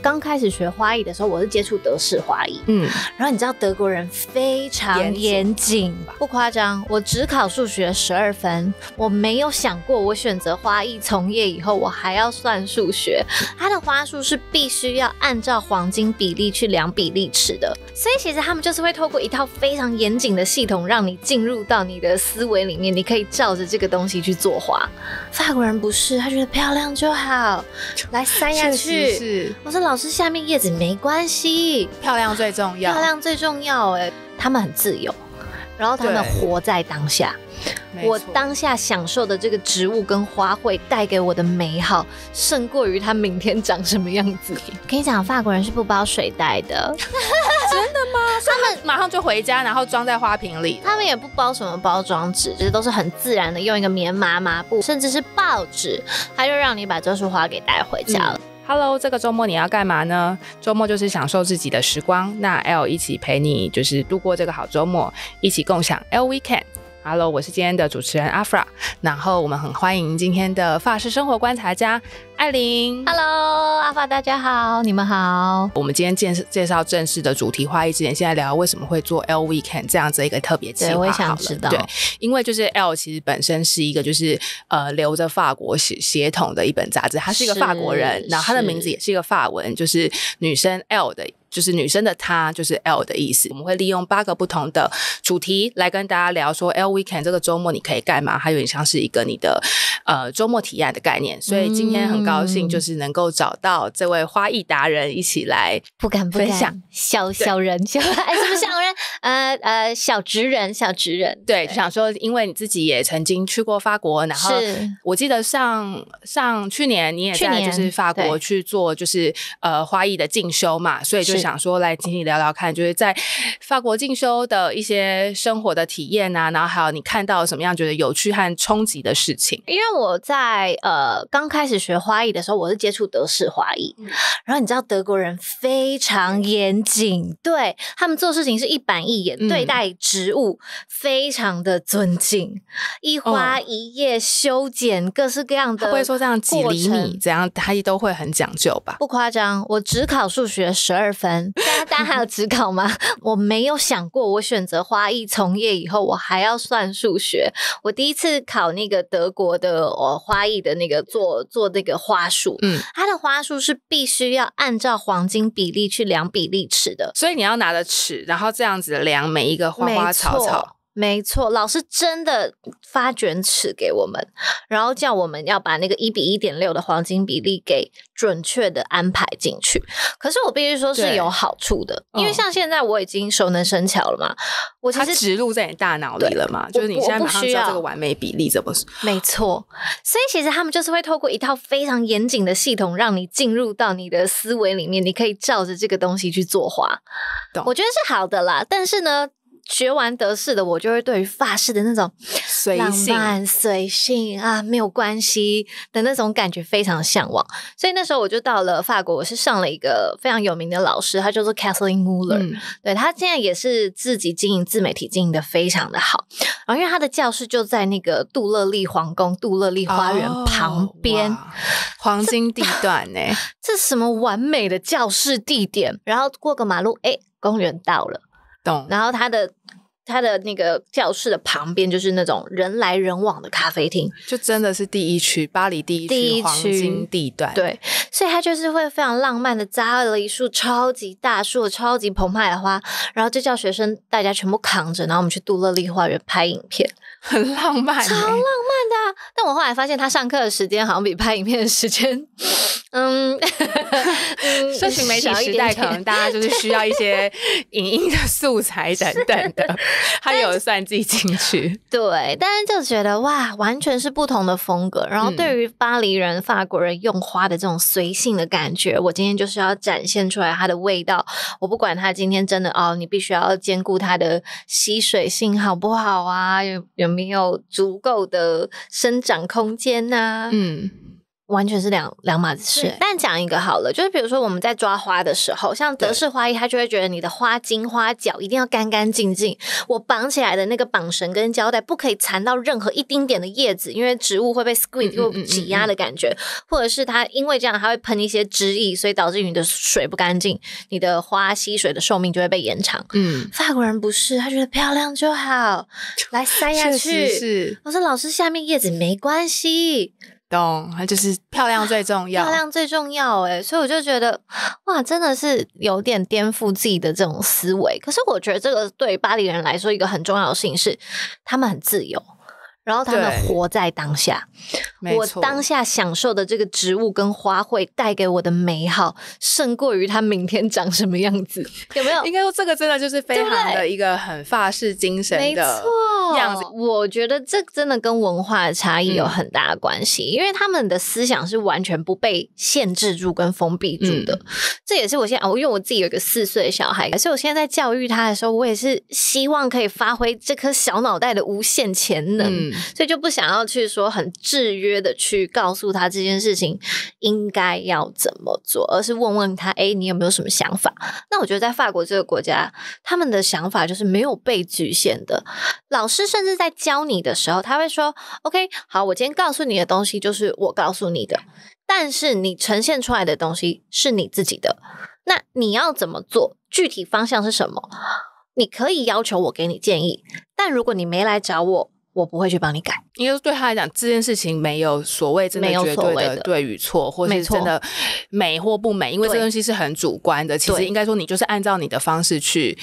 刚开始学花艺的时候，我是接触德式花艺，嗯，然后你知道德国人非常严谨吧，不夸张，我只考数学十二分，我没有想过我选择花艺从业以后，我还要算数学。它的花束是必须要按照黄金比例去量比例尺的，所以其实他们就是会透过一套非常严谨的系统，让你进入到你的思维里面，你可以照着这个东西去做花。法国人不是，他觉得漂亮就好，来塞下去。是我说老师，下面叶子没关系，漂亮最重要，漂亮最重要哎，他们很自由，然后他们活在当下。我当下享受的这个植物跟花卉带给我的美好，胜过于它明天长什么样子。跟你讲，法国人是不包水袋的，真的吗他们马上就回家，然后装在花瓶里。他们也不包什么包装纸，这都是很自然的，用一个棉麻麻布，甚至是报纸，他就让你把这束花给带回家了。Hello，这个周末你要干嘛呢？周末就是享受自己的时光，那 L 一起陪你，就是度过这个好周末，一起共享 L Weekend。Hello，我是今天的主持人阿 Fra，然后我们很欢迎今天的法式生活观察家艾琳。Hello，大家好，你们好。我们今天介介绍正式的主题话题之前，现在聊为什么会做 L Weekend 这样子一个特别计划。对我也想知道对，因为就是 L 其实本身是一个就是呃留着法国血血统的一本杂志，他是一个法国人，然后他的名字也是一个法文，就是女生 L 的。就是女生的她，就是 L 的意思。我们会利用八个不同的主题来跟大家聊说，L Weekend 这个周末你可以干嘛？它有点像是一个你的呃周末体验的概念。所以今天很高兴，嗯就是能够找到这位花艺达人一起来不敢不敢，分享小小人，小哎什么小人？呃呃，小职人，小职人，对，就想说，因为你自己也曾经去过法国，然后我记得上上去年你也去年在就是法国去做就是呃花艺的进修嘛，所以就是想说来请你聊聊看，就是在法国进修的一些生活的体验啊，然后还有你看到什么样觉得有趣和冲击的事情。因为我在呃刚开始学花艺的时候，我是接触德式花艺，嗯。然后你知道德国人非常严谨，对他们做事情是一板一眼，嗯。对待植物非常的尊敬，一花一叶修剪各式各样的，不会说这样几厘米程。怎样，他都会很讲究吧？不夸张，我只考数学十二分。大家大家还有职考吗？我没有想过，我选择花艺从业以后，我还要算数学。我第一次考那个德国的哦花艺的那个做做那个花束，嗯，它的花束是必须要按照黄金比例去量比例尺的。所以你要拿着尺，然后这样子量每一个花花草草错。没错，老师真的发卷尺给我们，然后叫我们要把那个一比一点六的黄金比例给准确的安排进去。可是我必须说是有好处的，因为嗯像现在我已经熟能生巧了嘛，我其它实植入在你大脑里了嘛？就是你我现在马上知道这个完美比例怎么没错，所以其实他们就是会透过一套非常严谨的系统，让你进入到你的思维里面，你可以照着这个东西去做画。我觉得是好的啦，但是呢。学完德式的，我就会对于法式的那种浪随性。漫、随性啊，没有关系的那种感觉非常向往。所以那时候我就到了法国，我是上了一个非常有名的老师，他叫做 Kathleen Muller，、嗯对他现在也是自己经营自媒体经营的非常的好。然后因为他的教室就在那个杜勒利皇宫、杜勒利花园哦旁边，哇黄金地段呢？这什么完美的教室地点？然后过个马路，哎，公园到了。懂？然后他的他的那个教室的旁边就是那种人来人往的咖啡厅，就真的是第一区，巴黎第一区黄第一区金地段。，对，所以他就是会非常浪漫的扎了一束超级大束、超级澎湃的花，然后就叫学生大家全部扛着，然后我们去杜乐丽花园拍影片，很浪漫欸。超浪漫的啊、但我后来发现他上课的时间好像比拍影片的时间，嗯，嗯社群媒体时代，可能大家就是需要一些 影音的素材等等的，他有算计进去。对，但是就觉得哇，完全是不同的风格。然后嗯对于巴黎人、法国人用花的这种随性的感觉，我今天就是要展现出来它的味道。我不管它今天真的哦，你必须要兼顾它的吸水性好不好啊，有有没有足够的生长空间呐、嗯，完全是两两码子事。但讲一个好了，就是比如说我们在抓花的时候，像德式花艺，他就会觉得你的花茎、花脚一定要干干净净。我绑起来的那个绑绳跟胶带不可以缠到任何一丁点的叶子，因为植物会被 squeeze 嗯嗯就嗯挤压的感觉，或者是它因为这样它会喷一些汁液，所以导致你的水不干净，你的花吸水的寿命就会被延长。嗯，法国人不是，他觉得漂亮就好，来塞下去。是我说老师，下面叶子没关系，懂，它就是漂亮最重要。漂亮最重要哎，所以我就觉得哇，真的是有点颠覆自己的这种思维。可是我觉得这个对巴黎人来说，一个很重要的事情是，他们很自由。然后他们活在当下，我当下享受的这个植物跟花卉带给我的美好，胜过于它明天长什么样子，有没有？应该说这个真的就是非常的一个很法式精神没的错，样子。我觉得这真的跟文化的差异有嗯很大的关系，因为他们的思想是完全不被限制住跟封闭住的。嗯这也是我现在，哦因为我自己有一个四岁的小孩，所以我现在在教育他的时候，我也是希望可以发挥这颗小脑袋的无限潜能。嗯，所以就不想要去说很制约的去告诉他这件事情应该要怎么做，而是问问他，哎，你有没有什么想法？那我觉得在法国这个国家，他们的想法就是没有被局限的。老师甚至在教你的时候，他会说：“OK，好，我今天告诉你的东西就是我告诉你的，但是你呈现出来的东西是你自己的。那你要怎么做？具体方向是什么？你可以要求我给你建议，但如果你没来找我，我不会去帮你改。因为对他来讲，这件事情没有所谓真的绝对的的对与错，或是真的美或不美，因为这东西是很主观的。其实应该说，你就是按照你的方式去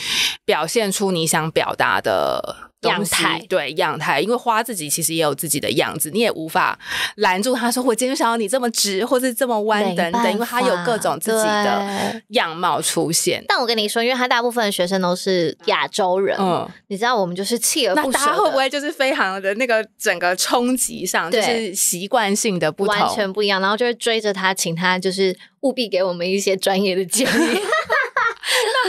表现出你想表达的。样态对样态，因为花自己其实也有自己的样子，你也无法拦住他说我今天想要你这么直，或是这么弯等等，因为他有各种自己的样貌出现。但我跟你说，因为他大部分的学生都是亚洲人，嗯，你知道我们就是锲而不舍那，大家会不会就是非常的那个整个冲击上，就是习惯性的不同？完全不一样？然后就会追着他，请他就是务必给我们一些专业的建议。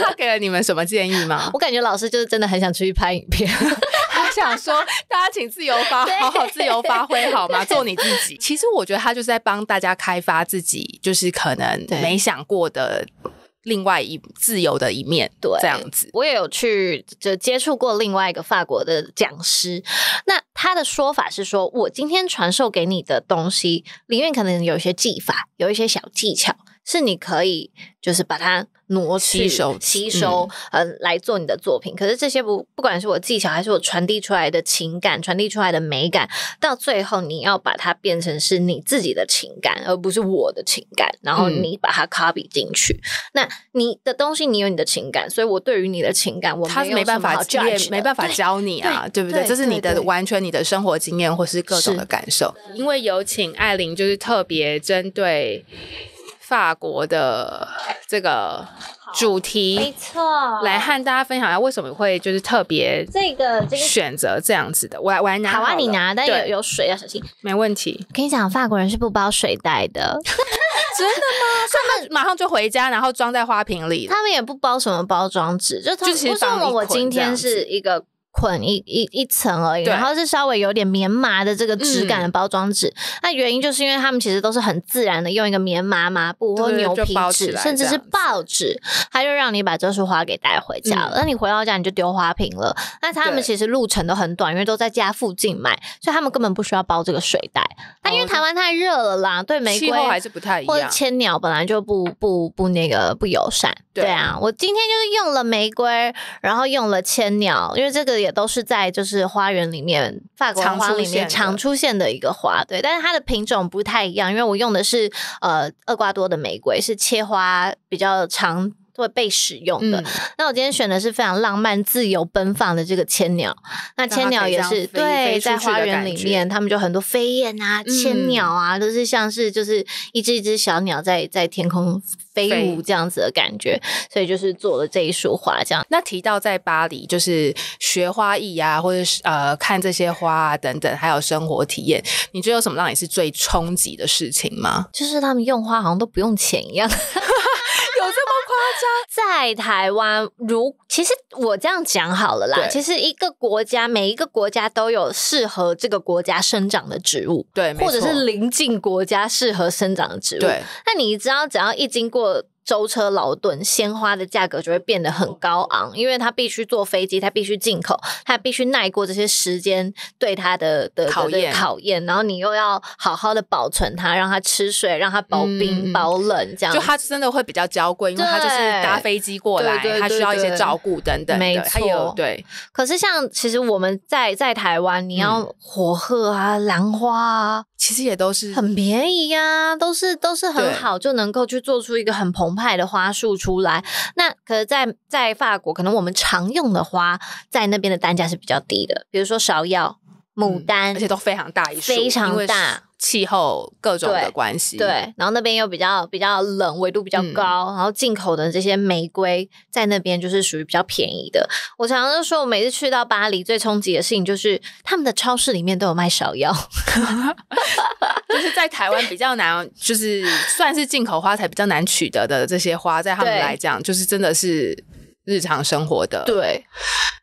那 他给了你们什么建议吗？我感觉老师就是真的很想出去拍影片，他想说，大家请自由发，对好好自由发挥好吗？做你自己。其实我觉得他就是在帮大家开发自己，就是可能没想过的另外一自由的一面，对这样子。我也有去就接触过另外一个法国的讲师，那他的说法是说，我今天传授给你的东西里面可能有一些技法，有一些小技巧，是你可以就是把它挪去吸收吸收，呃，来做你的作品。可是这些不不管是我技巧，还是我传递出来的情感，传递出来的美感，到最后你要把它变成是你自己的情感，而不是我的情感，然后嗯你把它 copy 进去。那你的东西，你有你的情感，所以我对于你的情感，我他没没办法，也也没办法教你啊，对不对？对这是你的完全你的生活经验或是各种的感受。因为有请艾琳，就是特别针对法国的这个主题没错来和大家分享一下，为什么会就是特别这个这个。选择这样子的。我来我来拿好啊，你拿，但有有水要小心。没问题。我跟你讲，法国人是不包水袋的，真的吗？他们马上就回家，然后装在花瓶里。他们也不包什么包装纸，就他就其实为什么我今天是一个。捆一一一层而已，然后是稍微有点棉麻的这个质感的嗯包装纸。那原因就是因为他们其实都是很自然的用一个棉麻麻布或牛皮纸，甚至是报纸，它就让你把这束花给带回家了。那、你回到家你就丢花瓶了。那他们其实路程都很短，因为都在家附近买，所以他们根本不需要包这个水袋。那因为哦台湾太热了啦，对玫瑰还是不太一样或者样。千鸟本来就不不不那个不友善，对对啊，我今天就是用了玫瑰，然后用了千鸟，因为这个也都是在就是花园里面法国常花里面常出现的一个花，对，但是它的品种不太一样，因为我用的是呃厄瓜多的玫瑰，是切花比较常。会被使用的。嗯那我今天选的是非常浪漫、自由奔放的这个千鸟。那千鸟也是对，在花园里面，他们就很多飞燕啊、千嗯鸟啊，都是像是就是一只一只小鸟在在天空飞飞舞这样子的感觉，所以就是做了这一束花这样。那提到在巴黎，就是学花艺啊，或者是呃看这些花啊等等，还有生活体验，你觉得有什么让你是最冲击的事情吗？就是他们用花好像都不用钱一样，有这么夸在台湾，如其实我这样讲好了啦，其实一个国家每一个国家都有适合这个国家生长的植物，对，或者是邻近国家适合生长的植物。对，那你知道，只要一经过舟车劳顿，鲜花的价格就会变得很高昂，因为它必须坐飞机，它必须进口，它必须耐过这些时间对它的的考验考验，然后你又要好好的保存它，让它吃水，让它保冰、嗯保冷，这样就它真的会比较娇贵，因为它就是搭飞机过来，它需要一些照顾等等没错对。可是像其实我们在在台湾，你要嗯火鹤啊、兰花啊，其实也都是很便宜呀、都是都是很好，就能够去做出一个很派的花束出来。那可是在，在法国，可能我们常用的花在那边的单价是比较低的，比如说芍药、牡丹，嗯而且都非常大一束，非常大气候各种的关系，对，然后那边又比较比较冷，纬度比较嗯高，然后进口的这些玫瑰在那边就是属于比较便宜的。我常常就说，我每次去到巴黎最冲击的事情就是他们的超市里面都有卖芍药，就是在台湾比较难，就是算是进口花材比较难取得的这些花，在他们来讲，就是真的是日常生活的对，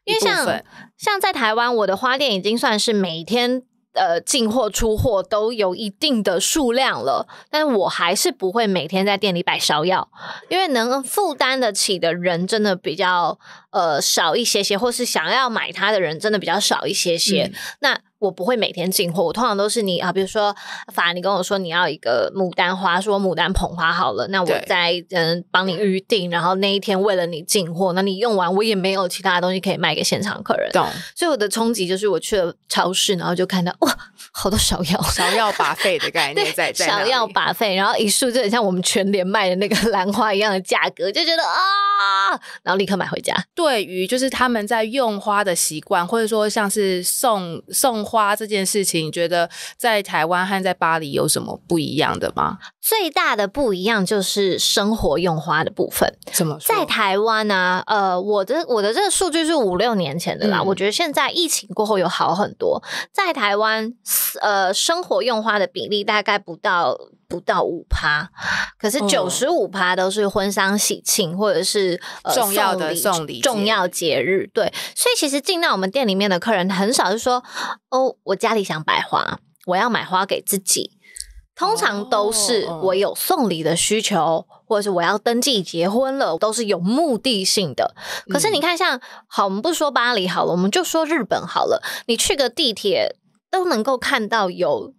因为像。像在台湾，我的花店已经算是每天。呃，进货出货都有一定的数量了，但是我还是不会每天在店里摆芍药，因为能负担得起的人真的比较呃少一些些，或是想要买它的人真的比较少一些些。嗯那我不会每天进货，我通常都是你啊，比如说法，你跟我说你要一个牡丹花，说牡丹捧花好了，那我再嗯帮你预定，然后那一天为了你进货，那你用完我也没有其他的东西可以卖给现场客人，懂所以我的冲击就是我去了超市，然后就看到哇，好多芍药。芍药 拔费的概念在在芍药拔费，然后一束就很像我们全年卖的那个 兰花一样的价格，就觉得啊，然后立刻买回家。对于就是他们在用花的习惯，或者说像是送送花这件事情，你觉得在台湾和在巴黎有什么不一样的吗？最大的不一样就是生活用花的部分。怎么说在台湾呢、呃，我的我的这个数据是五六年前的啦，嗯我觉得现在疫情过后有好很多。在台湾，呃，生活用花的比例大概不到不到五趴，可是哦九十五趴都是婚丧喜庆或者是、呃、重要的送送礼重要节日。对，所以其实进到我们店里面的客人很少是说，哦，我家里想摆花，我要买花给自己。通常都是哦我有送礼的需求，或者是我要登记结婚了，都是有目的性的。可是你看像，好，我们不说巴黎好了，我们就说日本好了。你去个地铁都能够看到有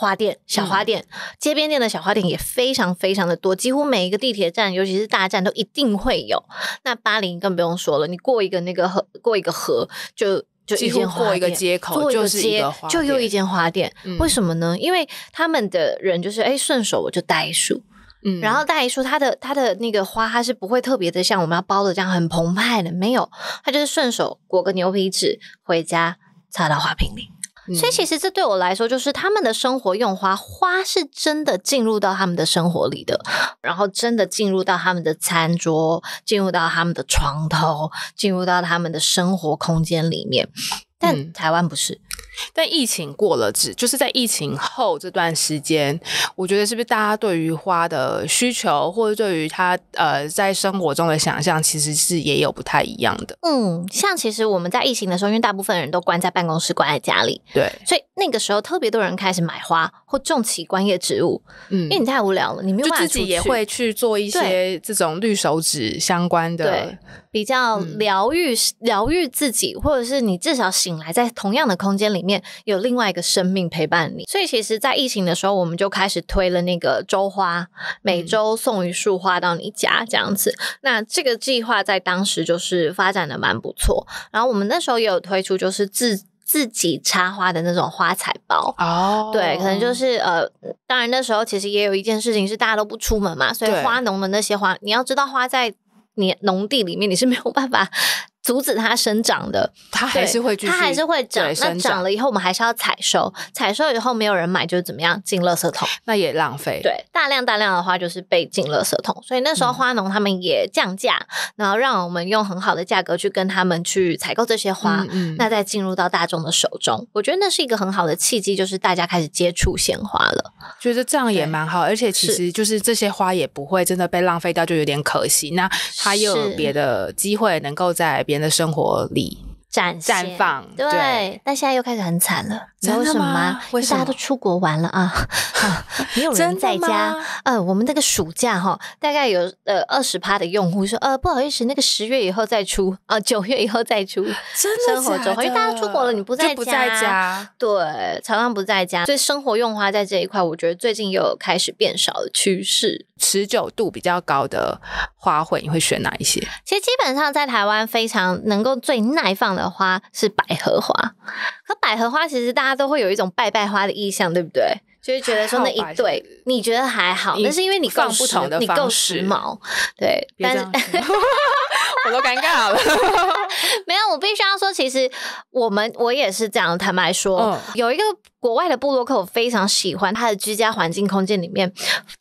花店、小花店、街边店的小花店也非常非常的多，几乎每一个地铁站，尤其是大站都一定会有。那巴黎更不用说了，你过一个那个河，过一个河就。就一间花过一个街口过一个就是一街个花店就又一间花店。嗯为什么呢？因为他们的人就是哎，顺手我就带一束，嗯然后带一束，它的它的那个花，它是不会特别的像我们要包的这样很澎湃的，没有，它就是顺手裹个牛皮纸回家插到花瓶里。所以其实这对我来说，就是他们的生活用花，花是真的进入到他们的生活里的，然后真的进入到他们的餐桌，进入到他们的床头，进入到他们的生活空间里面。但嗯。台湾不是，但疫情过了，只就是在疫情后这段时间，我觉得是不是大家对于花的需求，或者对于它呃在生活中的想象，其实是也有不太一样的。嗯，像其实我们在疫情的时候，因为大部分人都关在办公室，关在家里，对，所以那个时候特别多人开始买花或种起观叶植物，嗯。因为你太无聊了，你没有办法自己也会去做一些这种绿手指相关的对，比较嗯。疗愈疗愈自己，或者是你至少醒来在同样的空间里面有另外一个生命陪伴你。所以其实，在疫情的时候，我们就开始推了那个周花，每周送一束花到你家这样子。那这个计划在当时就是发展的蛮不错。然后我们那时候也有推出，就是自自己插花的那种花彩包。哦，对，可能就是呃，当然那时候其实也有一件事情是大家都不出门嘛，所以花农的那些花，你要知道花在你农地里面你是没有办法阻止它生长的，它还是会它还是会长。那生长了以后，我们还是要采收，采收以后没有人买，就是怎么样进垃圾桶，那也浪费。对，大量大量的话就是被进垃圾桶。所以那时候花农他们也降价，然后让我们用很好的价格去跟他们去采购这些花，嗯那再进入到大众的手中。我觉得那是一个很好的契机，就是大家开始接触鲜花了。觉得这样也蛮好，而且其实就是这些花也不会真的被浪费掉，就有点可惜。那它又有别的机会能够在别人的生活里。展绽放，对，但现在又开始很惨了，你知道为什么吗？为大家都出国玩了啊，没有人在家。呃，我们那个暑假哈，大概有呃二十趴的用户说，呃，不好意思，那个十月以后再出，啊，九月以后再出。真的假的？因为大家出国了，你不在家，对，常常不在家，所以生活用花在这一块，我觉得最近又有开始变少的趋势。持久度比较高的花卉，你会选哪一些？其实基本上在台湾非常能够最耐放的的花是百合花。可百合花其实大家都会有一种拜拜花的意向，对不对？就是觉得说那一对你觉得还好，那是因为你放不同的你够时髦，对。但是我都尴尬了。没有，我必须要说，其实我们我也是这样。坦白说，有一个国外的布洛克，我非常喜欢他的居家环境空间里面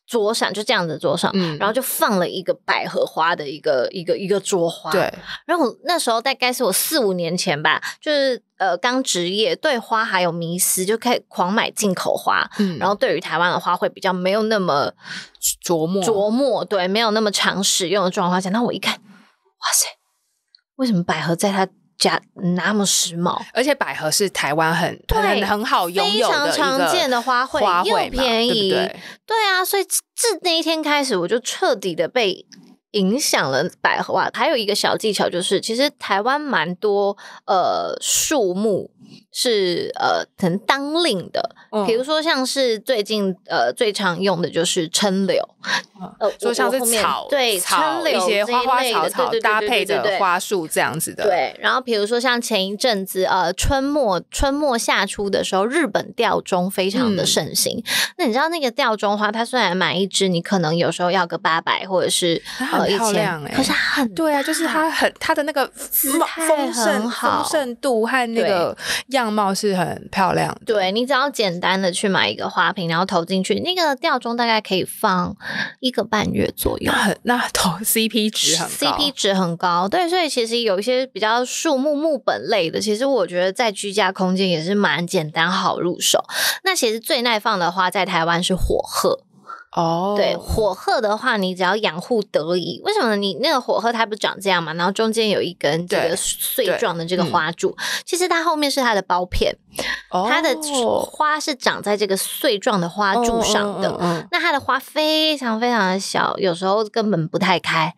桌上就这样的桌上，然后就放了一个百合花的一个一个一个桌花。对。然后那时候大概是我四五年前吧，就是呃刚职业，对花还有迷思，就可以狂买进口花。嗯。然后对于台湾的花会比较没有那么琢磨琢磨，对，没有那么常使用的状况下，那我一看，哇塞，为什么百合在他家那么时髦？而且百合是台湾很很很好拥有的常见的花卉，又便宜，对啊，所以自那一天开始，我就彻底的被。影响了百合啊，还有一个小技巧就是，其实台湾蛮多呃树木是呃可能当令的，比如说像是最近呃最常用的就是春柳，呃，说像是草对春柳一些花花草草搭配的花束这样子的，对。然后比如说像前一阵子呃春末春末夏初的时候，日本吊钟非常的盛行。那你知道那个吊钟花，它虽然买一支你可能有时候要个八百或者是。很漂亮哎，可是它很对啊，就是它很它的那个丰盛丰盛度和那个样貌是很漂亮。对你只要简单的去买一个花瓶，然后投进去，那个吊钟大概可以放一个半月左右。那很 那投 CP 值很高 CP 值很高。对，所以其实有一些比较树木木本类的，其实我觉得在居家空间也是蛮简单好入手。那其实最耐放的花在台湾是火鹤。哦，对，火鹤的话，你只要养护得宜，为什么？你那个火鹤它不长这样嘛？然后中间有一根这个碎状的这个花柱，其实它后面是它的苞片，它的花是长在这个碎状的花柱上的。那它的花非常非常的小，有时候根本不太开，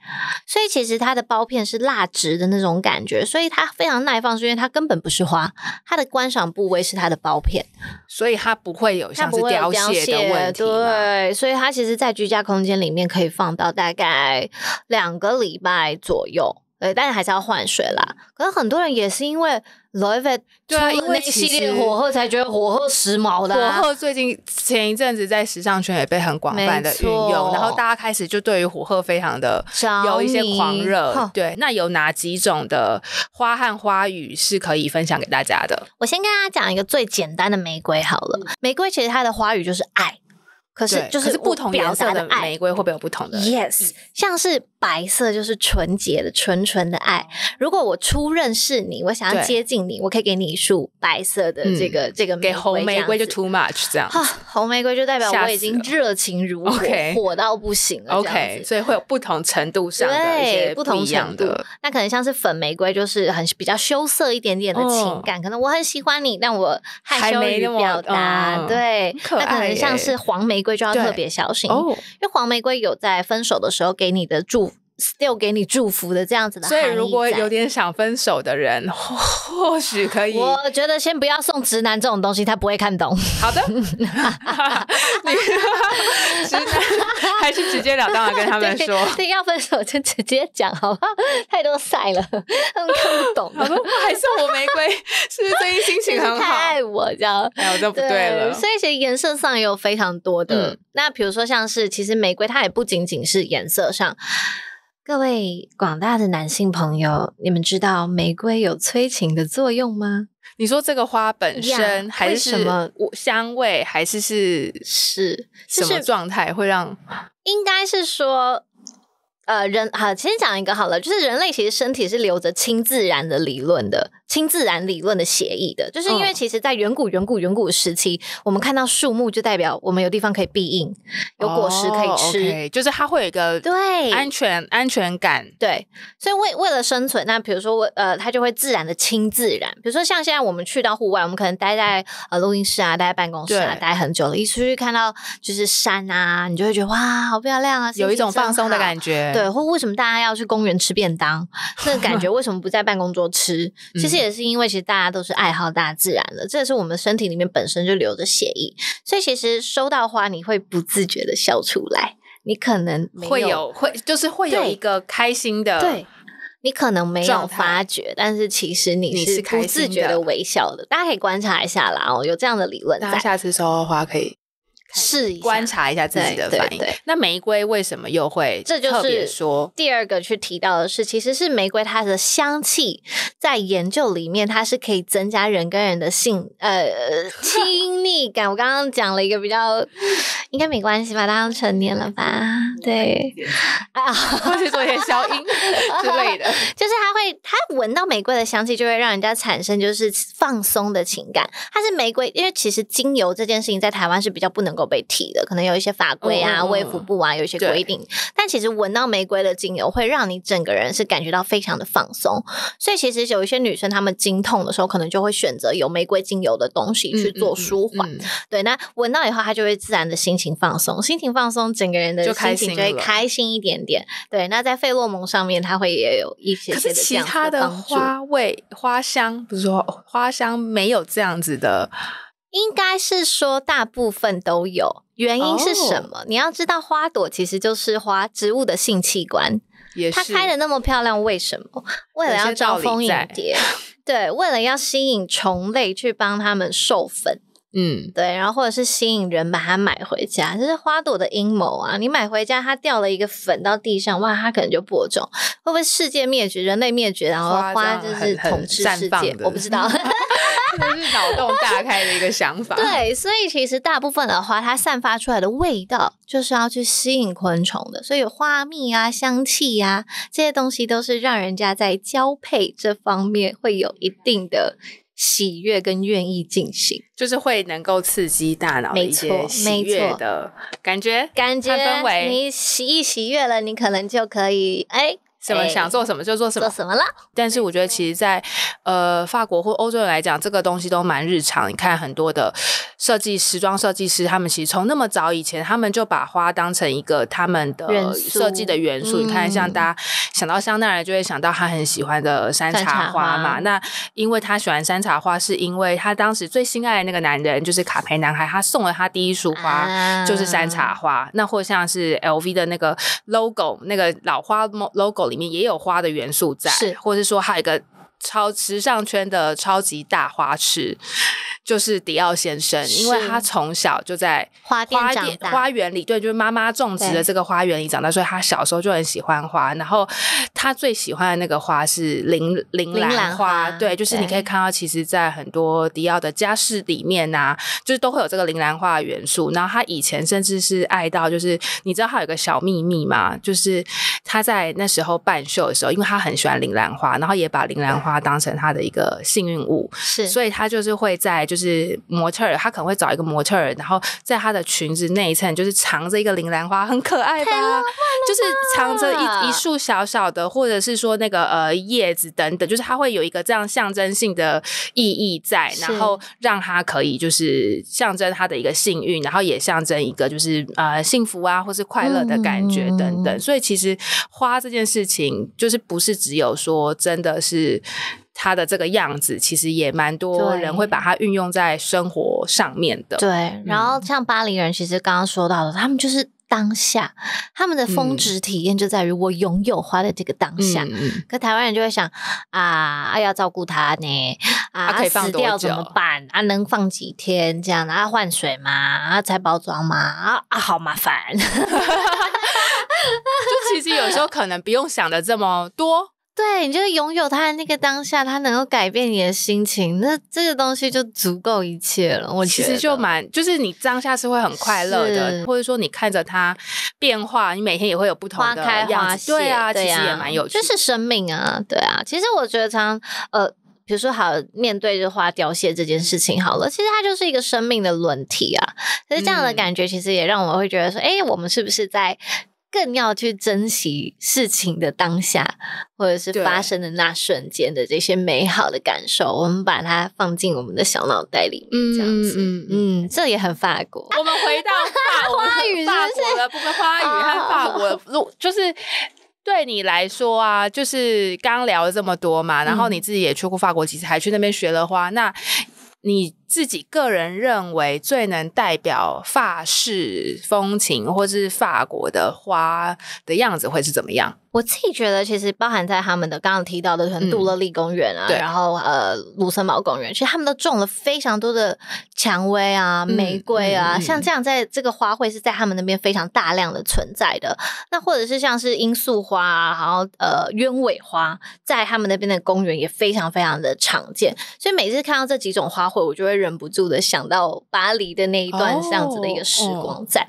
所以其实它的苞片是蜡质的那种感觉，所以它非常耐放，是因为它根本不是花，它的观赏部位是它的苞片，所以它不会有像是凋谢的问题。对，所以。它其实，在居家空间里面可以放到大概两个礼拜左右，对，但是还是要换水啦。可是很多人也是因为 Loewe 对啊，因为系列火鹤才觉得火鹤时髦的。火鹤最近前一阵子在时尚圈也被很广泛的运用，然后大家开始就对于火鹤非常的有一些狂热。对，那有哪几种的花和花语是可以分享给大家的？我先跟大家讲一个最简单的玫瑰好了。玫瑰其实它的花语就是爱。可是，就是不同颜色的玫瑰会不会有不同的？Yes，像是白色就是纯洁的、纯纯的爱。如果我初认识你，我想要接近你，我可以给你一束白色的这个这个给红玫瑰就 too much 这样。红玫瑰就代表我已经热情如火，火到不行了。OK，所以会有不同程度上的一些不同程度。那可能像是粉玫瑰，就是很比较羞涩一点点的情感。可能我很喜欢你，但我害羞于表达。对，那可能像是黄玫瑰。就要特别小心，因为黄玫瑰有在分手的时候给你的祝，still 给你祝福的这样子的。所以如果有点想分手的人，或许可以。我觉得先不要送直男这种东西，他不会看懂。好的，直男还是直截了当的跟他们 说，对，要分手就直接讲，好不好？太多晒了，他们看不懂。还送我玫瑰，是不是最近心情很好？太爱我这样，哎，我就不对了。所以其实颜色上也有非常多的。那比如说像是，其实玫瑰它也不仅仅是颜色上。各位广大的男性朋友，你们知道玫瑰有催情的作用吗？你说这个花本身呀还是什么香味，还是是是，什么状态会让应该是说，呃，人好，先讲一个好了，就是人类其实身体是留着亲自然的理论的，亲自然理论的协议的，就是因为嗯其实，在远古、远古、远古时期，我们看到树木就代表我们有地方可以避应，有果实可以哦吃就是它会有一个对，安全安全感。对，所以为为了生存，那比如说我呃，它就会自然的亲自然。比如说像现在我们去到户外，我们可能待在呃录音室啊，待在办公室啊，待很久了，一出去看到就是山啊，你就会觉得哇，好漂亮啊，有一种放松的。感觉，对，或为什么大家要去公园吃便当？那个感觉 为什么不在办公桌吃？其实嗯也是因为其实大家都是爱好大自然的，这也是我们身体里面本身就留着血液，所以其实收到花你会不自觉的笑出来，你可能没会有会就是会有一个开心的，对。你可能没有发觉，但是其实你是开不自觉的微笑的。大家可以观察一下啦，哦，有这样的理论大家，下次收到花可以试一下观。察一下自己的反应对对对。那玫瑰为什么又会这就是说？第二个去提到的是，其实是玫瑰它的香气，在研究里面它是可以增加人跟人的性呃亲密感。我刚刚讲了一个比较，应该没关系吧？大家都成年了吧？对啊，或去做一些消音 之类的，就是它会，它闻到玫瑰的香气，就会让人家产生就是放松的情感。它是玫瑰，因为其实精油这件事情在台湾是比较不能够被提的，可能有一些法规啊、嗯嗯嗯卫福部啊有一些规定。但其实闻到玫瑰的精油，会让你整个人是感觉到非常的放松。所以其实有一些女生她们经痛的时候，可能就会选择有玫瑰精油的东西去做舒缓。对，那闻到以后，她就会自然的心情放松，心情放松，整个人的心情就会开心一点点。对，那在费洛蒙上面，它会也有一些可是其他的。花味、花香，不是说花香没有这样子的，应该是说大部分都有，原因是什哦么？你要知道，花朵其实就是花植物的性器官，它开的那么漂亮，为什么？为了要招蜂引蝶，对，为了要吸引虫类去帮它们授粉。嗯，对，然后或者是吸引人把它买回家，这是花朵的阴谋啊！你买回家，它掉了一个粉到地上，哇，它可能就播种，会不会世界灭绝，人类灭绝，然后花就是统治世界？我不知道。真的是脑洞大开的一个想法。，对，所以其实大部分的花，它散发出来的味道就是要去吸引昆虫的，所以花蜜啊、香气呀、这些东西都是让人家在交配这方面会有一定的喜悦跟愿意进行。就是会能够刺激大脑一些错喜没悦错的感觉，感觉和氛围你喜一喜悦了，你可能就可以哎。什么哎想做什么就做什么。做什么了？但是我觉得，其实在，呃法国或欧洲人来讲，这个东西都蛮日常。你看很多的设计时装设计师，他们其实从那么早以前，他们就把花当成一个他们的设计的元素。你看，嗯像大家想到香奈儿，就会想到他很喜欢的山山茶茶花嘛。花那因为他喜欢山茶花，是因为他当时最心爱的那个男人就是卡培男孩，他送了他第一束花。啊就是山茶花，那或像是 LV 的那个 logo，那个老花 logo 里面也有花的元素在，是。或是说还有一个超时尚圈的超级大花痴，就是迪奥先生，因为他从小就在花店花园里，对，就是妈妈种植的这个花园里长大，所以他小时候就很喜欢花。然后他最喜欢的那个花是铃铃铃兰花对，就是你可以看到，其实，在很多迪奥的家饰里面呐、就是都会有这个铃兰花的元素。然后他以前甚至是爱到，就是你知道他有个小秘密吗？就是他在那时候办秀的时候，因为他很喜欢铃兰花，然后也把铃兰花当成他的一个幸运物，是，所以他就是会在就是模特儿，他可能会找一个模特儿，然后在她的裙子内衬就是藏着一个铃兰花，很可爱吧？就是藏着一一束小小的，或者是说那个呃叶子等等，就是它会有一个这样象征性的意义在，然后让它可以就是象征它的一个幸运，然后也象征一个就是呃幸福啊或是快乐的感觉嗯等等。所以其实花这件事情，就是不是只有说真的是。它的这个样子，其实也蛮多人会把它运用在生活上面的。对，然后像巴黎人，其实刚刚说到的，他们就是当下，他们的峰嗯值体验就在于我拥有花的这个当下。可台湾人就会想啊，啊要照顾它呢，啊啊可以放死掉怎么办？啊能放几天这样的？啊换水吗？啊拆包装吗？啊啊好麻烦。就其实有有时候可能不用想的这么多。对，你就拥有它的那个当下，它能够改变你的心情，那这个东西就足够一切了。我其实就蛮，就是你当下是会很快乐的，或者说你看着它变化，你每天也会有不同的花开花谢。对啊，其实也蛮有趣，就是生命啊，对啊。其实我觉得，常呃，比如说，好面对这花凋谢这件事情，好了，其实它就是一个生命的轮替啊。其实这样的感觉，其实也让我会觉得说，哎，我们是不是在？更要去珍惜事情的当下，或者是发生的那瞬间的这些美好的感受，我们把它放进我们的小脑袋里面，这样子，嗯嗯，这也很法国。我们回到法 花语，法国的部分，花语和法国，如就是对你来说啊，就是刚聊了这么多嘛，然后你自己也去过法国，其实还去那边学了花，那。你自己个人认为最能代表法式风情，或是法国的花的样子会是怎么样？我自己觉得，其实包含在他们的刚刚提到的，可能杜乐丽公园啊，然后呃卢森堡公园，其实他们都种了非常多的蔷薇啊、玫瑰啊，像这样在这个花卉是在他们那边非常大量的存在的。那或者是像是罂粟花啊，然后呃鸢尾花，在他们那边的公园也非常非常的常见。所以每次看到这几种花卉，我就会忍不住的想到巴黎的那一段这样子的一个时光在。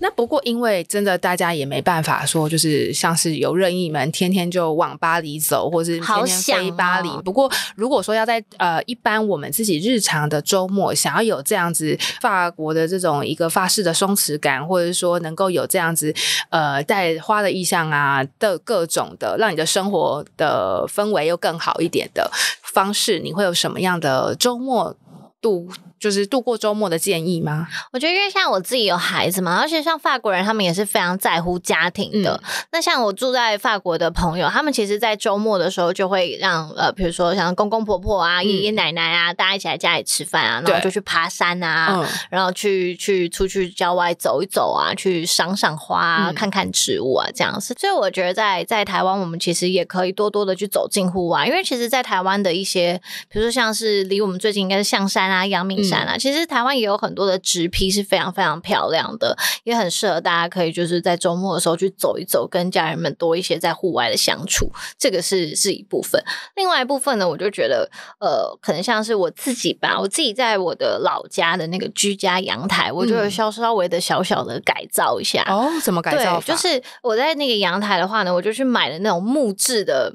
那不过因为真的大家也没办法说，就是像是有。任意门天天就往巴黎走，或是天天飞巴黎。不过，如果说要在呃一般我们自己日常的周末，想要有这样子法国的这种一个法式的松弛感，或者是说能够有这样子呃带花的意象啊的各种的，让你的生活的氛围又更好一点的方式，你会有什么样的周末度？就是度过周末的建议吗？我觉得，因为像我自己有孩子嘛，而且像法国人，他们也是非常在乎家庭的。那像我住在法国的朋友，他们其实，在周末的时候，就会让呃，比如说像公公婆婆啊、爷爷奶奶啊，大家一起来家里吃饭啊，然后就去爬山啊，然后去去出去郊外走一走啊，去赏赏花、啊看看植物啊，这样子。所以我觉得，在在台湾，我们其实也可以多多的去走进户外，因为其实，在台湾的一些，比如说像是离我们最近应该是象山啊、阳明。山啊，其实台湾也有很多的植批是非常非常漂亮的，也很适合大家可以就是在周末的时候去走一走，跟家人们多一些在户外的相处，这个是是一部分。另外一部分呢，我就觉得呃，可能像是我自己吧，我自己在我的老家的那个居家阳台，我就有稍稍微的小小的改造一下。哦，怎么改造？就是我在那个阳台的话呢，我就去买了那种木质的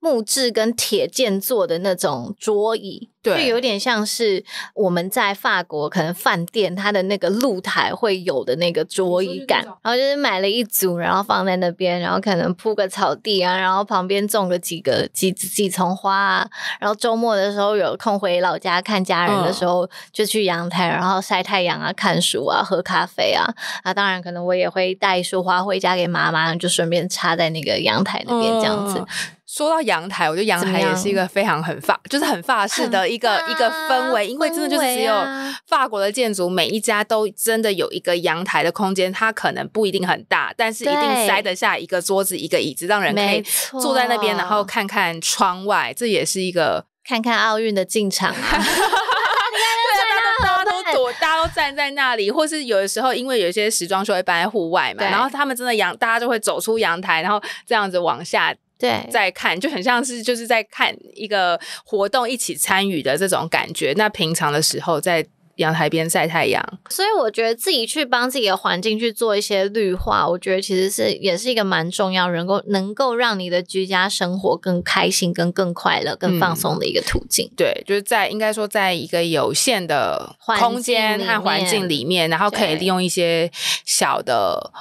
木质跟铁件做的那种桌椅。就有点像是我们在法国可能饭店它的那个露台会有的那个桌椅感，然后就是买了一组，然后放在那边，然后可能铺个草地啊，然后旁边种个几个几几丛花啊，然后周末的时候有空回老家看家人的时候，就去阳台，然后晒太阳啊，看书啊，喝咖啡啊，啊，当然可能我也会带一束花回家给妈妈，就顺便插在那个阳台那边这样子。说到阳台，我觉得阳台也是一个非常很法，就是很法式的一个一个氛围，因为真的就是只有法国的建筑，每一家都真的有一个阳台的空间，它可能不一定很大，但是一定塞得下一个桌子、一个椅子，让人可以坐在那边，然后看看窗外，这也是一个看看奥运的进场。对啊，大家都大家都躲，大家都站在那里，或是有的时候，因为有一些时装秀会搬在户外嘛，然后他们真的阳，大家就会走出阳台，然后这样子往下。对，在看就很像是就是在看一个活动一起参与的这种感觉。那平常的时候在阳台边晒太阳，所以我觉得自己去帮自己的环境去做一些绿化，我觉得其实是也是一个蛮重要，能够能够让你的居家生活更开心、更更快乐、更放松的一个途径。对，就是在应该说在一个有限的空间和环境里面，然后可以利用一些小的。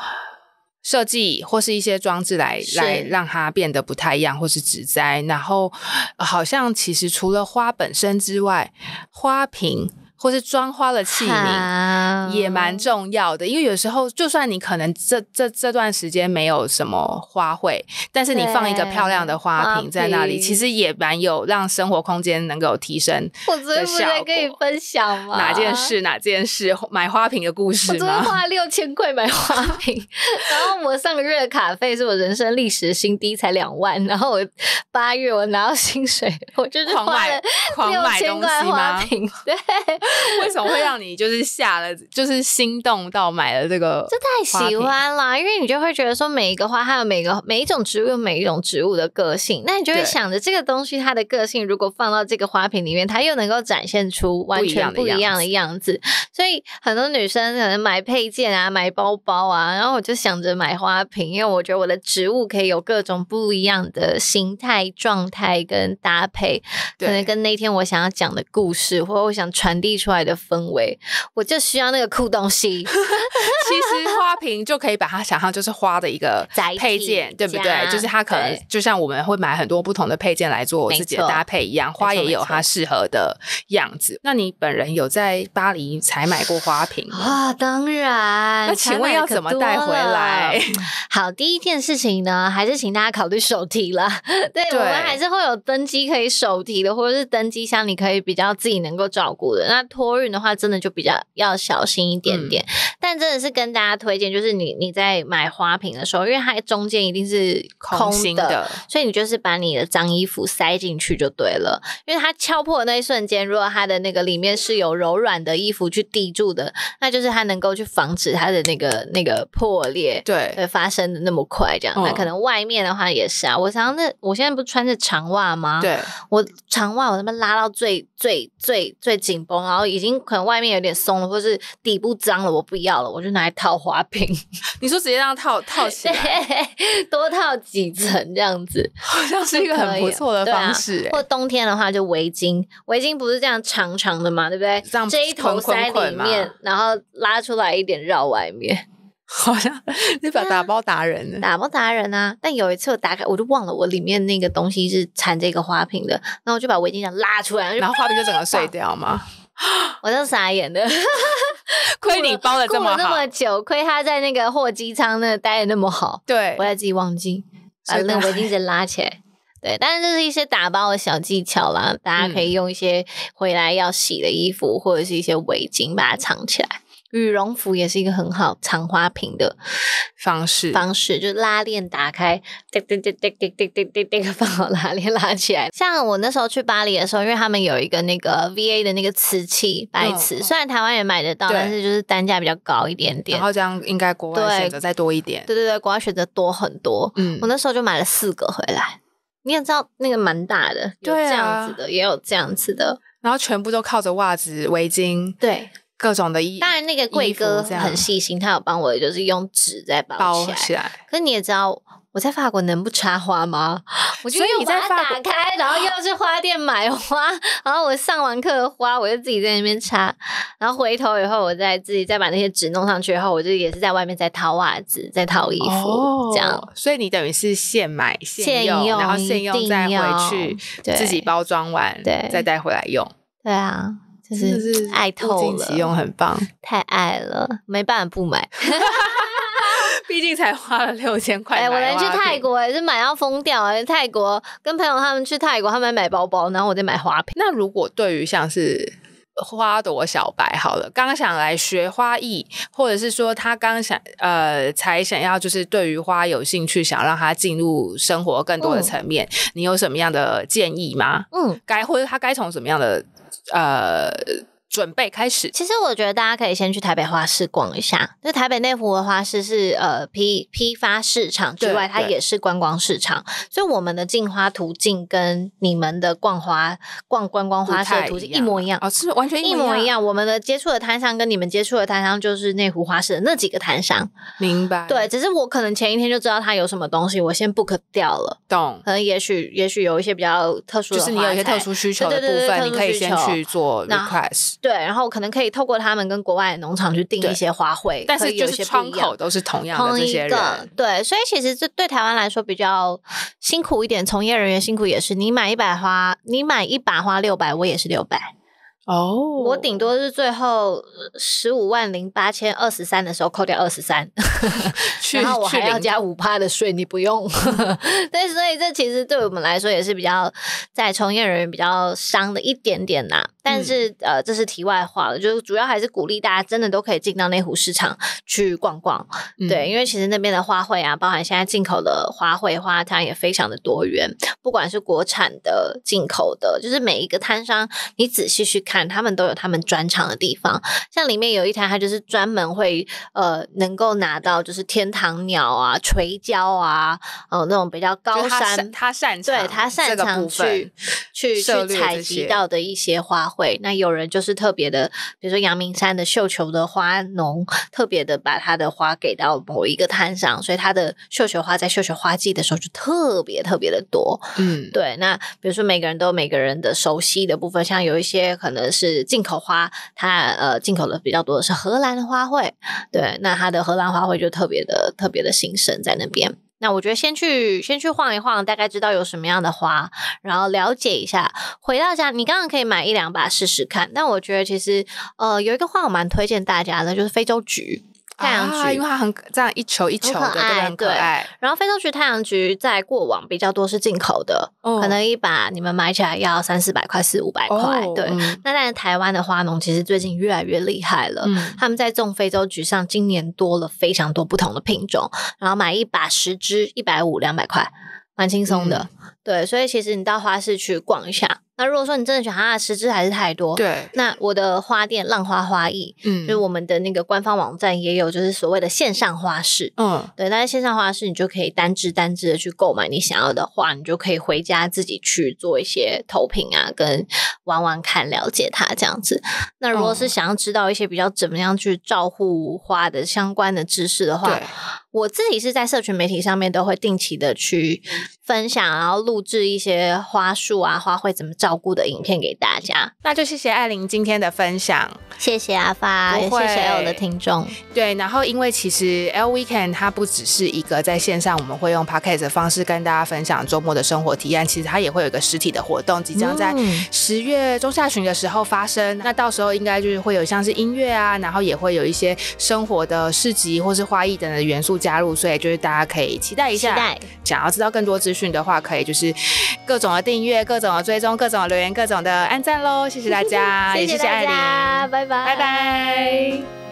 设计或是一些装置来来让它变得不太一样，或是植栽，然后好像其实除了花本身之外，花瓶。或是装花的器皿也蛮重要的，因为有时候就算你可能这这这段时间没有什么花卉，但是你放一个漂亮的花瓶在那里，其实也蛮有让生活空间能够提升。我昨天不是跟你分享吗？哪件事？哪件事？买花瓶的故事吗？我昨天花六千块买花瓶，然后我上个月的卡费是我人生历史新低，才两万。然后我八月我拿到薪水，我就是花了六千块花瓶，对。为什么会让你就是下了，就是心动到买了这个？这太喜欢啦，因为你就会觉得说，每一个花它有每个每一种植物有每一种植物的个性，那你就会想着这个东西它的个性，如果放到这个花瓶里面，它又能够展现出完全不一样的样子。所以很多女生可能买配件啊，买包包啊，然后我就想着买花瓶，因为我觉得我的植物可以有各种不一样的形态、状态跟搭配，可能跟那天我想要讲的故事，或者我想传递出来的氛围，我就需要那个酷东西。其实花瓶就可以把它想象就是花的一个配件，对不对？就是它可能就像我们会买很多不同的配件来做自己的搭配一样，花也有它适合的样子。那你本人有在巴黎才买过花瓶啊？当然。那请问要怎么带回来？好，第一件事情呢，还是请大家考虑手提了。对我们还是会有登机可以手提的，或者是登机箱你可以比较自己能够照顾的。那托运的话，真的就比较要小心一点点。但真的是跟大家推荐，就是你你在买花瓶的时候，因为它中间一定是空的，所以你就是把你的脏衣服塞进去就对了。因为它敲破的那一瞬间，如果它的那个里面是有柔软的衣服去抵住的，那就是它能够去防止它的那个那个破裂，对，会发生的那么快。这样，那可能外面的话也是啊。我常常那我现在不穿着长袜吗？对，我长袜我他妈拉到最最最最紧绷，然后已经可能外面有点松了，或是底部脏了，我不要了，我就拿来套花瓶。你说直接让套套起来，多套几层这样子，好像是一个很不错的方式。或冬天的话，就围巾，围巾不是这样长长的嘛，对不对？这样这一头塞里面，然后拉出来一点绕外面。好像 你把打包达人，打包达人啊！但有一次我打开，我就忘了我里面那个东西是缠这个花瓶的，然后我就把围巾上拉出来，然后花瓶就整个碎掉嘛？我都傻眼的，亏你包的这么好，那么久，亏他在那个货机舱那待的那么好，对，我还自己忘记把那个围巾再拉起来。对，但是这是一些打包的小技巧啦，大家可以用一些回来要洗的衣服或者是一些围巾把它藏起来。羽绒服也是一个很好藏花瓶的方式，方式就是拉链打开，叮叮叮叮叮叮叮叮叮，放好拉链拉起来。像我那时候去巴黎的时候，因为他们有一个那个 V A 的那个瓷器白瓷，虽然台湾也买得到，但是就是单价比较高一点点。然后这样应该国外选择再多一点。对对对，国外选择多很多。嗯，我那时候就买了四个回来。你也知道那个蛮大的，有这样子的，也有这样子的，然后全部都靠着袜子、围巾。对。各种的衣，当然那个贵哥很细心，他有帮我就是用纸再包起来。可是你也知道，我在法国能不插花吗？我就你在打开，然后又去花店买花，然后我上完课的花，我就自己在那边插，然后回头以后，我再自己再把那些纸弄上去，以后我就也是在外面再掏袜子、再掏衣服，这样。所以你等于是现买现用，然后现用再回去自己包装完，对，再带回来用。对啊。就是爱透了，其用很棒，太爱了，没办法不买。毕竟才花了六千块。哎，我连去泰国也是买到疯掉哎！泰国跟朋友他们去泰国，他们买包包，然后我在买花瓶。那如果对于像是花朵小白，好了，刚想来学花艺，或者是说他刚想呃才想要就是对于花有兴趣，想让他进入生活更多的层面，你有什么样的建议吗？嗯，该或者他该从什么样的？呃，准备开始。其实我觉得大家可以先去台北花市逛一下。就台北内湖的花市是呃批批发市场之外，它也是观光市场。所以我们的进花途径跟你们的逛花逛观光花市的途径一模一样哦，是完全一模一样。我们的接触的摊商跟你们接触的摊商就是内湖花市的那几个摊商。明白。对，只是我可能前一天就知道它有什么东西，我先 book 掉了。懂。可能也许也许有一些比较特殊的，就是你有一些特殊需求的部分，你可以先去做 request。对，然后可能可以透过他们跟国外的农场去订一些花卉，但是就是窗口都是同样的这些人。对，所以其实这对台湾来说比较辛苦一点，从业人员辛苦也是。你买一百花，你买一把花六百，我也是六百。哦，我顶多是最后十五万零八千二十三的时候扣掉二十三，然后我还要加五趴的税，你不用。对，所以这其实对我们来说也是比较在从业人员比较伤的一点点呐。但是呃，这是题外话了，就是主要还是鼓励大家真的都可以进到内湖市场去逛逛。对，因为其实那边的花卉啊，包含现在进口的花卉花摊也非常的多元，不管是国产的、进口的，就是每一个摊商，你仔细去看。看，他们都有他们专长的地方。像里面有一台，它就是专门会呃能够拿到就是天堂鸟啊、垂礁啊，呃那种比较高山，他擅长，对他擅长去去去采集到的一些花卉。那有人就是特别的，比如说阳明山的绣球的花农，特别的把他的花给到某一个摊上，所以他的绣球花在绣球花季的时候就特别特别的多。嗯，对。那比如说每个人都有每个人的熟悉的部分，像有一些可能是进口花，它呃进口的比较多的是荷兰的花卉，对，那它的荷兰花卉就特别的特别的兴盛在那边。那我觉得先去先去晃一晃，大概知道有什么样的花，然后了解一下。回到家，你刚刚可以买一两把试试看。但我觉得其实呃有一个花我蛮推荐大家的，就是非洲菊。太阳菊，因为它很这样一球一球的，很可爱。然后非洲菊、太阳菊在过往比较多是进口的，可能一把你们买起来要三四百块、四五百块。对，那但是台湾的花农其实最近越来越厉害了，他们在种非洲菊上今年多了非常多不同的品种，然后买一把十支一百五、两百块，蛮轻松的。对，所以其实你到花市去逛一下。那如果说你真的觉得它的实质还是太多，对，那我的花店浪花花艺，嗯，就是我们的那个官方网站也有，就是所谓的线上花市，嗯，对，那在线上花市你就可以单支单支的去购买你想要的花，你就可以回家自己去做一些投屏啊，跟玩玩看，了解它这样子。那如果是想要知道一些比较怎么样去照护花的相关的知识的话，我自己是在社群媒体上面都会定期的去分享，然后录制一些花束啊、花卉怎么。照顾的影片给大家，那就谢谢艾琳今天的分享，谢谢阿发，也谢谢我的听众。对，然后因为其实 L Weekend 它不只是一个在线上我们会用 Podcast 的方式跟大家分享周末的生活体验，其实它也会有一个实体的活动，即将在十月中下旬的时候发生。那到时候应该就是会有像是音乐啊，然后也会有一些生活的市集或是花艺等的元素加入，所以就是大家可以期待一下。期待想要知道更多资讯的话，可以就是各种的订阅，各种的追踪，各。种留言各种的按赞喽，谢谢大家，也谢谢艾琳，拜拜，拜拜。